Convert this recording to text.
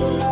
you.